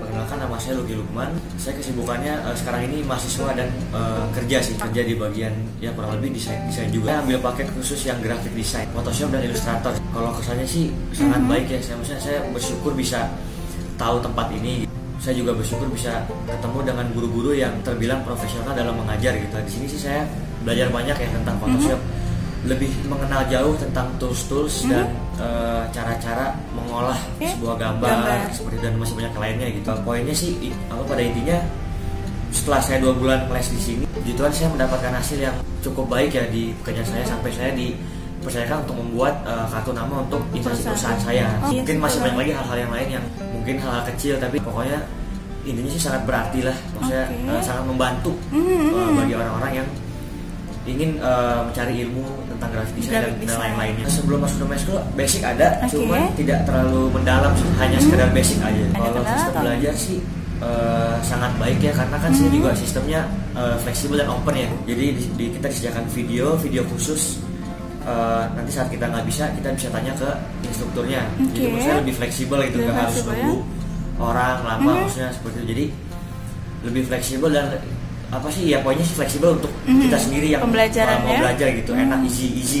nama saya Lugi Lukman. Saya kesibukannya uh, sekarang ini mahasiswa dan uh, kerja sih, kerja di bagian ya kurang lebih desain desain juga. Saya ambil paket khusus yang graphic design, Photoshop dan Illustrator. Kalau kesannya sih sangat Mhm. baik ya. Saya maksudnya saya bersyukur bisa tahu tempat ini. Saya juga bersyukur bisa ketemu dengan guru-guru yang terbilang profesional dalam mengajar gitu. Di sini sih saya belajar banyak ya tentang Photoshop. Lebih mengenal jauh tentang tools-tools dan eh, cara-cara mengolah Oke. sebuah gambar, Gambar. seperti dan masih banyak lainnya gitu. Poinnya sih apa pada intinya setelah saya dua bulan les di sini, puji Tuhan saya mendapatkan hasil yang cukup baik ya di pekerjaan saya sampai saya dipercayakan untuk membuat eh, kartu nama untuk instansi Perusahaan. saya. Oh, iya, mungkin masih banyak lagi hal-hal yang lain yang mungkin hal-hal kecil tapi pokoknya intinya sih sangat berarti lah, maksudnya Oke. eh, sangat membantu eh, bagi orang-orang yang ingin eh, mencari ilmu tentang graphic design Graphic dan, lain-lainnya. Sebelum masuk domain school, basic ada, Oke. cuman tidak terlalu mendalam hanya sekedar basic aja. Kalau sistem atau? belajar sih eh, sangat baik ya, karena kan sini Mhm. juga sistemnya eh, fleksibel dan open ya. Jadi di, di- kita disediakan video, video khusus. Eh, nanti saat kita nggak bisa, kita bisa tanya ke instrukturnya. Jadi Oke. menurut saya lebih fleksibel itu, Lebih nggak harus ya. nunggu orang lama, Mhm. maksudnya seperti itu. Jadi lebih fleksibel dan apa sih ya poinnya sih fleksibel untuk Mhm. kita sendiri yang uh, mau belajar gitu. Enak easy easy